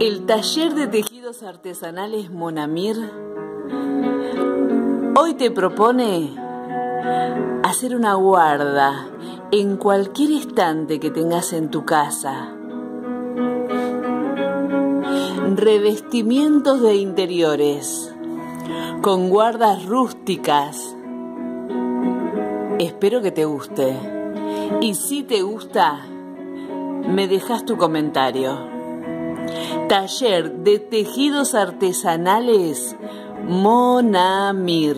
El taller de tejidos artesanales Monamir hoy te propone hacer una guarda en cualquier estante que tengas en tu casa. Revestimientos de interiores con guardas rústicas. Espero que te guste. Y si te gusta, me dejas tu comentario. Taller de tejidos artesanales Monamir.